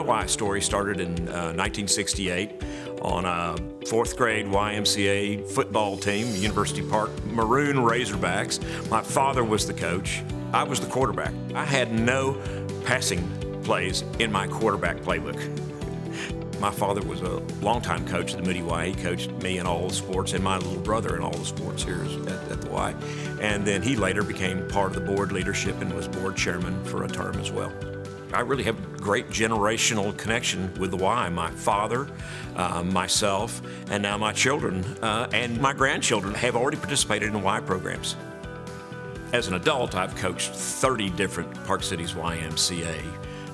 Y story started in uh, 1968 on a fourth grade YMCA football team, University Park Maroon Razorbacks. My father was the coach. I was the quarterback. I had no passing plays in my quarterback playbook. My father was a longtime coach at the Moody Y. He coached me in all the sports and my little brother in all the sports here at, at the Y. And then he later became part of the board leadership and was board chairman for a term as well. I really have a great generational connection with the Y. My father, uh, myself, and now my children uh, and my grandchildren have already participated in Y programs. As an adult, I've coached 30 different Park Cities YMCA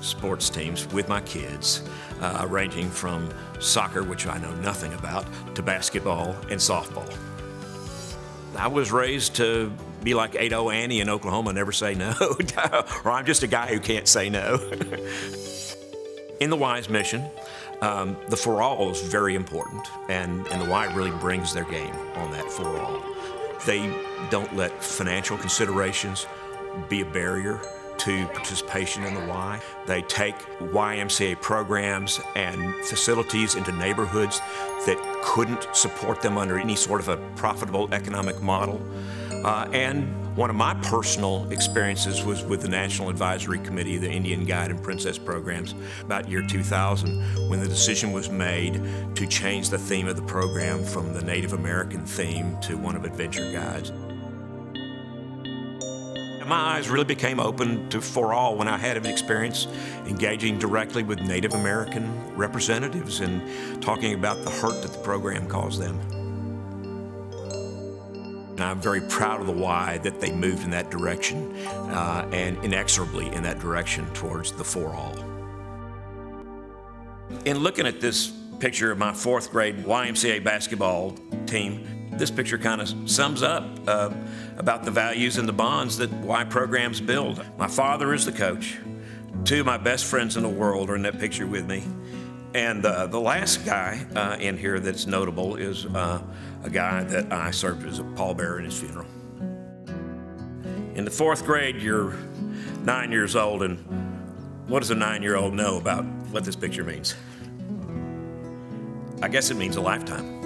sports teams with my kids, uh, ranging from soccer, which I know nothing about, to basketball and softball. I was raised to be like Ado Annie in Oklahoma, never say no, or I'm just a guy who can't say no. in the Y's mission, um, the for all is very important, and, and the Y really brings their game on that for all. They don't let financial considerations be a barrier to participation in the Y. They take YMCA programs and facilities into neighborhoods that couldn't support them under any sort of a profitable economic model. Uh, and one of my personal experiences was with the National Advisory Committee, the Indian Guide and Princess programs, about year 2000, when the decision was made to change the theme of the program from the Native American theme to one of adventure guides. My eyes really became open to for all when I had an experience engaging directly with Native American representatives and talking about the hurt that the program caused them. And I'm very proud of the Y that they moved in that direction uh, and inexorably in that direction towards the for all. In looking at this picture of my fourth grade YMCA basketball team, this picture kind of sums up uh, about the values and the bonds that Y programs build. My father is the coach. Two of my best friends in the world are in that picture with me. And uh, the last guy uh, in here that's notable is uh, a guy that I served as a pallbearer in his funeral. In the fourth grade, you're nine years old, and what does a nine year old know about what this picture means? I guess it means a lifetime.